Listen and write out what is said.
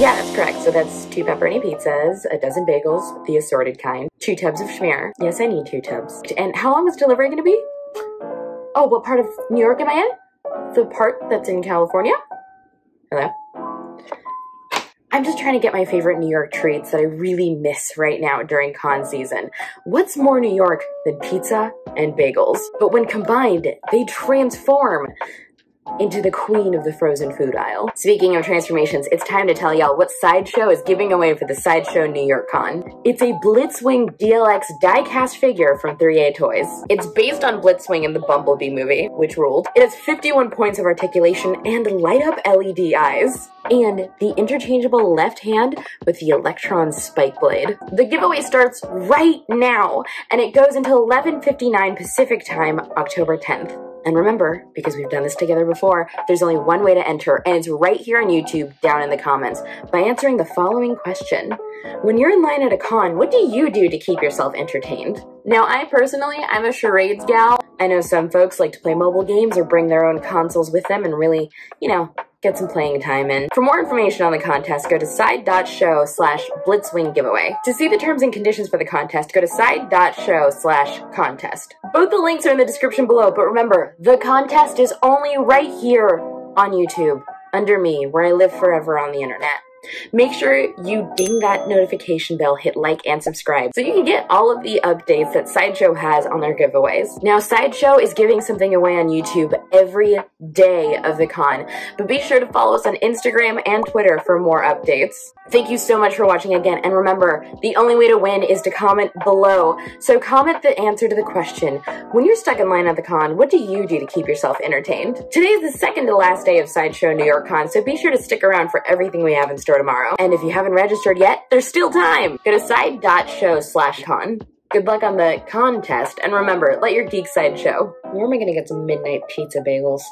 Yeah, that's correct. So that's two pepperoni pizzas, a dozen bagels, the assorted kind, two tubs of schmear. Yes, I need two tubs. And how long is delivery going to be? Oh, what part of New York am I in? The part that's in California? Hello? I'm just trying to get my favorite New York treats that I really miss right now during con season. What's more New York than pizza and bagels? But when combined, they transform into the queen of the frozen food aisle. Speaking of transformations, it's time to tell y'all what Sideshow is giving away for the Sideshow New York Con. It's a Blitzwing DLX die-cast figure from 3A Toys. It's based on Blitzwing in the Bumblebee movie, which ruled. It has 51 points of articulation and light-up LED eyes and the interchangeable left hand with the Electron Spike Blade. The giveaway starts right now, and it goes until 11.59 Pacific Time, October 10th. And remember, because we've done this together before, there's only one way to enter, and it's right here on YouTube down in the comments by answering the following question. When you're in line at a con, what do you do to keep yourself entertained? Now, I personally, I'm a charades gal. I know some folks like to play mobile games or bring their own consoles with them and really, you know, get some playing time in. For more information on the contest, go to side.show slash blitzwing giveaway. To see the terms and conditions for the contest, go to side.show slash contest. Both the links are in the description below, but remember, the contest is only right here on YouTube, under me, where I live forever on the internet. Make sure you ding that notification bell, hit like and subscribe so you can get all of the updates that Sideshow has on their giveaways. Now, Sideshow is giving something away on YouTube every day of the con, but be sure to follow us on Instagram and Twitter for more updates. Thank you so much for watching again, and remember, the only way to win is to comment below. So comment the answer to the question, when you're stuck in line at the con, what do you do to keep yourself entertained? Today is the second to last day of Sideshow New York Con, so be sure to stick around for everything we have in store store tomorrow. And if you haven't registered yet, there's still time. Go to side.show slash con. Good luck on the contest, and remember, let your geek side show. Where am I gonna get some midnight pizza bagels?